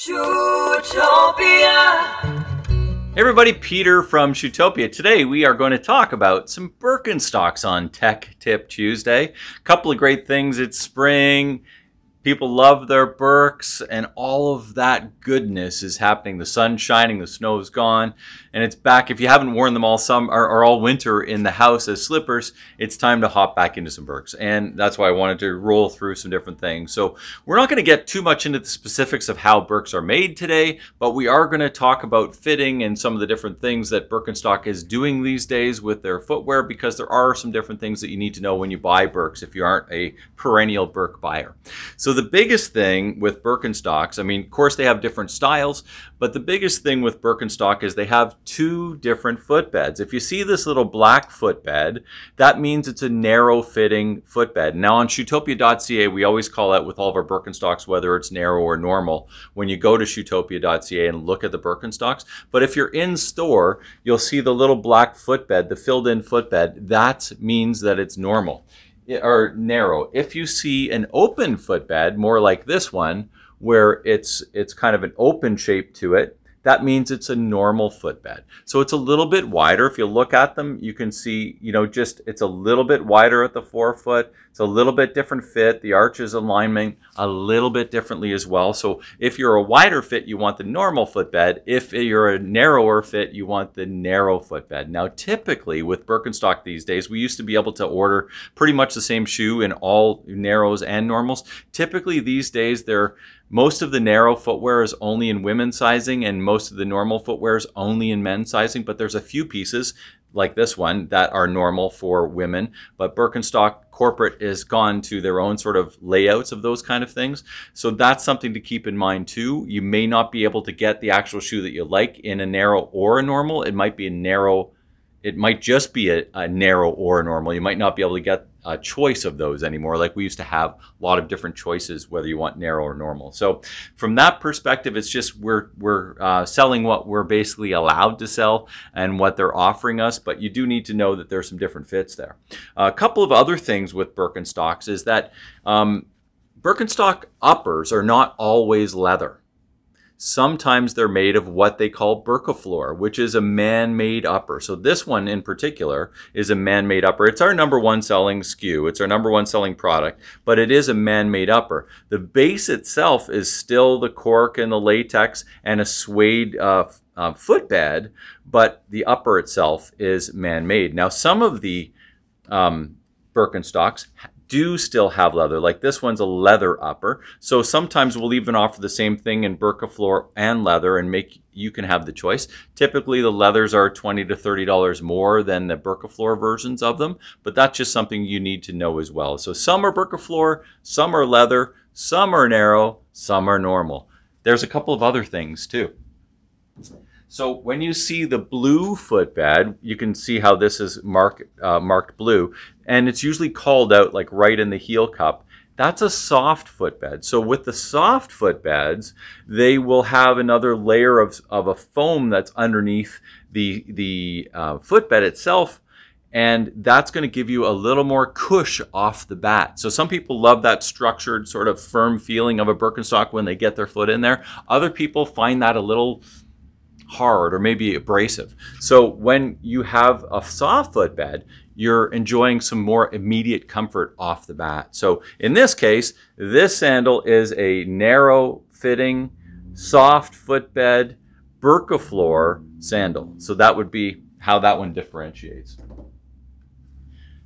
Shoetopia. Everybody, Peter from Shoetopia. Today we are going to talk about some Birkenstocks on Tech Tip Tuesday. A couple of great things. It's spring. People love their Birks, and all of that goodness is happening. The sun's shining, the snow is gone, and it's back. If you haven't worn them all summer or, or, all winter in the house as slippers, it's time to hop back into some Birks. And that's why I wanted to roll through some different things. So we're not going to get too much into the specifics of how Birks are made today, but we are going to talk about fitting and some of the different things that Birkenstock is doing these days with their footwear because there are some different things that you need to know when you buy Birks if you aren't a perennial Birk buyer. So so the biggest thing with Birkenstocks, I mean, of course they have different styles, but the biggest thing with Birkenstock is they have two different footbeds. If you see this little black footbed, that means it's a narrow fitting footbed. Now on shoetopia.ca, we always call out with all of our Birkenstocks, whether it's narrow or normal, when you go to shoetopia.ca and look at the Birkenstocks. But if you're in store, you'll see the little black footbed, the filled in footbed, that means that it's normal or narrow. If you see an open footbed, more like this one, where it's it's kind of an open shape to it, that means it's a normal footbed. So it's a little bit wider. If you look at them, you can see, you know, just it's a little bit wider at the forefoot. It's a little bit different fit. The arches alignment a little bit differently as well. So if you're a wider fit, you want the normal footbed. If you're a narrower fit, you want the narrow footbed. Now, typically with Birkenstock these days, we used to be able to order pretty much the same shoe in all narrows and normals. Typically these days, they're most of the narrow footwear is only in women's sizing and most of the normal footwear is only in men's sizing, but there's a few pieces like this one that are normal for women, but Birkenstock corporate is gone to their own sort of layouts of those kind of things. So that's something to keep in mind too. You may not be able to get the actual shoe that you like in a narrow or a normal. It might be a narrow it might just be a, a, narrow or a normal. You might not be able to get a choice of those anymore. Like we used to have a lot of different choices, whether you want narrow or normal. So from that perspective, it's just we're we're uh, selling what we're basically allowed to sell and what they're offering us. But you do need to know that there's some different fits there. A couple of other things with Birkenstocks is that um, Birkenstock uppers are not always leather. Sometimes they're made of what they call Birkoflor, which is a man-made upper. So this one in particular is a man-made upper. It's our number one selling SKU. It's our number one selling product, but it is a man-made upper. The base itself is still the cork and the latex and a suede uh, uh, footbed, but the upper itself is man-made. Now some of the um, Birkenstocks do still have leather. Like this one's a leather upper. So sometimes we'll even offer the same thing in Birkoflor and leather and make you can have the choice. Typically the leathers are 20 to $30 more than the Birkoflor versions of them, but that's just something you need to know as well. So some are Birkoflor, some are leather, some are narrow, some are normal. There's a couple of other things too. So when you see the blue footbed, you can see how this is mark, uh, marked blue, and it's usually called out like right in the heel cup. That's a soft footbed. So with the soft footbeds, they will have another layer of, of a foam that's underneath the, the uh, footbed itself, and that's going to give you a little more cush off the bat. So some people love that structured sort of firm feeling of a Birkenstock when they get their foot in there. Other people find that a little hard or maybe abrasive. So when you have a soft footbed, you're enjoying some more immediate comfort off the bat. So in this case, this sandal is a narrow fitting, soft footbed, Birkoflor sandal. So that would be how that one differentiates.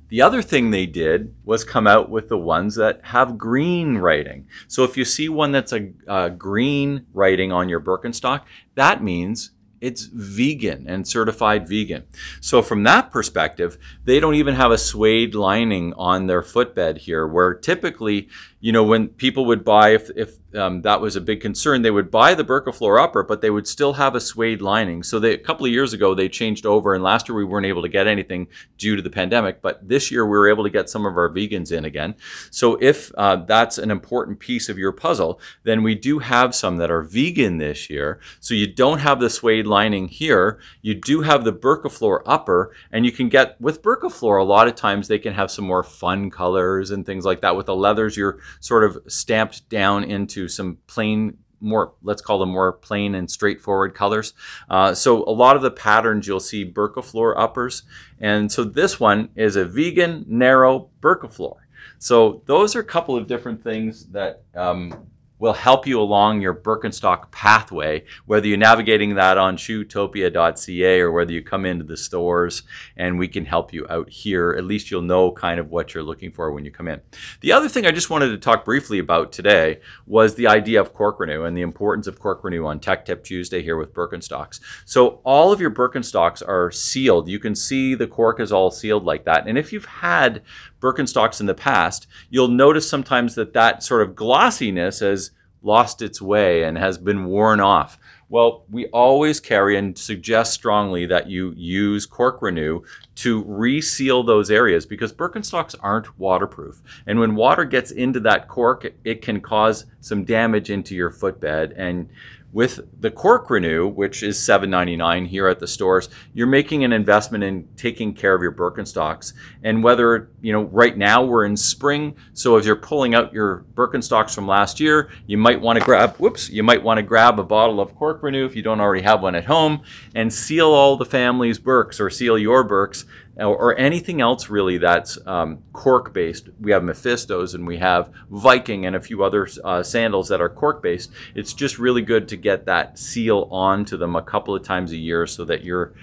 The other thing they did was come out with the ones that have green writing. So if you see one that's a, a green writing on your Birkenstock, that means it's vegan and certified vegan. So from that perspective, they don't even have a suede lining on their footbed here, where typically, you know, when people would buy, if, if um, that was a big concern, they would buy the Birkoflor upper, but they would still have a suede lining. So they, a couple of years ago, they changed over, and last year we weren't able to get anything due to the pandemic, but this year we were able to get some of our vegans in again. So if uh, that's an important piece of your puzzle, then we do have some that are vegan this year. So you don't have the suede lining here. You do have the Birkoflor upper, and you can get, with Birkoflor, a lot of times they can have some more fun colors and things like that. With the leathers, you're sort of stamped down into some plain more, let's call them more plain and straightforward colors. Uh, so a lot of the patterns you'll see Birkoflor uppers. And so this one is a vegan, narrow Birkoflor. So those are a couple of different things that um, will help you along your Birkenstock pathway, whether you're navigating that on shoetopia.ca or whether you come into the stores and we can help you out here. At least you'll know kind of what you're looking for when you come in. The other thing I just wanted to talk briefly about today was the idea of cork renew and the importance of cork renew on Tech Tip Tuesday here with Birkenstocks. So all of your Birkenstocks are sealed. You can see the cork is all sealed like that. And if you've had Birkenstocks in the past, you'll notice sometimes that that sort of glossiness has lost its way and has been worn off. Well, we always carry and suggest strongly that you use Cork Renew to reseal those areas because Birkenstocks aren't waterproof. And when water gets into that cork, it can cause some damage into your footbed. And with the Cork Renew, which is $7.99 here at the stores, you're making an investment in taking care of your Birkenstocks. And whether, you know, right now we're in spring, so if you're pulling out your Birkenstocks from last year, you might want to grab, whoops, you might want to grab a bottle of Cork Renew if you don't already have one at home and seal all the family's Birks or seal your Birks or, anything else really that's um, cork based. We have Mephistos and we have Viking and a few other uh, sandals that are cork based. It's just really good to get that seal onto them a couple of times a year so that you're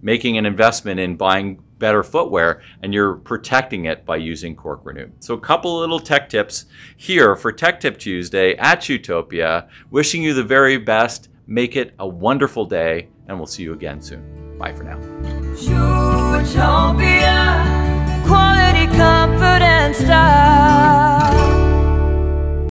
making an investment in buying better footwear and you're protecting it by using Cork Renew. So a couple little tech tips here for Tech Tip Tuesday at Utopia. Wishing you the very best. Make it a wonderful day and we'll see you again soon. Bye for now. Shoetopia, quality, comfort, and style.